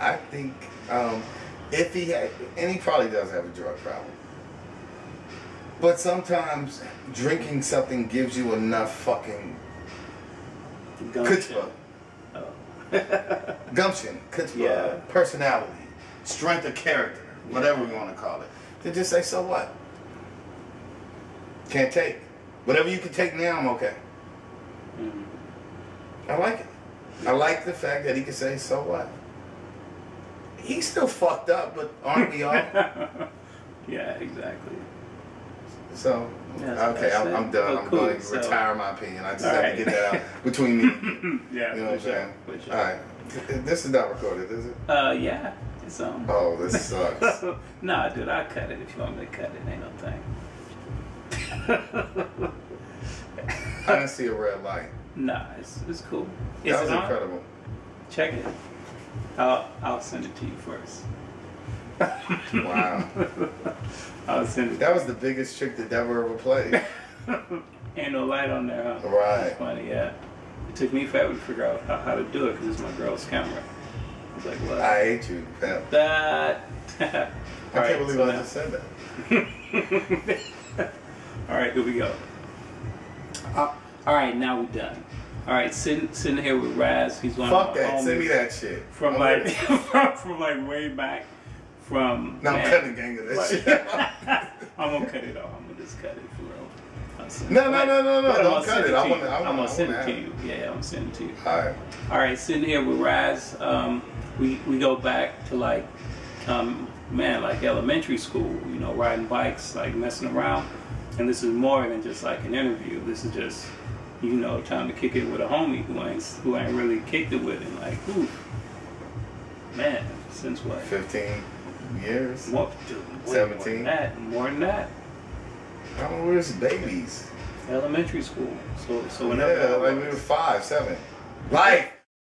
I think um, if he had, and he probably does have a drug problem. But sometimes drinking something gives you enough fucking Gumption. chutzpah, Oh. gumption, chutzpah, Yeah. personality, strength of character, whatever we want to call it, to just say, so what? Can't take. Whatever you can take now, I'm okay. Mhm. I like it. I like the fact that he can say, so what? He's still fucked up, but aren't we all? yeah, exactly. So, Yes, okay, I'm, it. I'm done. Oh, I'm cool. going to So- retire my opinion. I just All have right. to get that out between me. yeah, You know what I'm saying? All right. This is not recorded, is it? Uh, yeah, it's um. Oh, this sucks. nah, dude, I'll cut it if you want me to cut it. Ain't no thing. I didn't see a red light. nah, it's it's cool. Is That was it on? incredible. Check it. I'll I'll send it to you first. Wow. I'll send it. That was the biggest trick that ever ever played. Ain't no light on there, huh? Right. It's funny, yeah. It took me forever to figure out how, how to do it because it's my girl's camera. I was like, what? I hate you, pimp. that. I can't believe so I now- just said that. All right, here we go. Uh, all right, now we're done. All right, sitting sitting here with Ras. He's one Fuck of my that. Send me that shit. from I'm like from, from like way back. From No, I'm man, cutting the gang of that like- shit. I'm gonna cut it off. I'm gonna just cut it for real. No, no, no, no, no, But I'm don't cut it. to I you. wanna- I I'm gonna send it wanna you. Yeah, I'm gonna send it to you. Alright. All right, sitting here with Ras, um, we we go back to like, um, man, like elementary school. You know, riding bikes, like messing around. And this is more than just like an interview. This is just, you know, trying to kick it with a homie who ain't who ain't really kicked it with, and like, ooh, man, since what? 15 years. Dude, way More 17? that. More than that. I know where's babies. Elementary school. So so whenever Yeah, like we were five, seven. Life.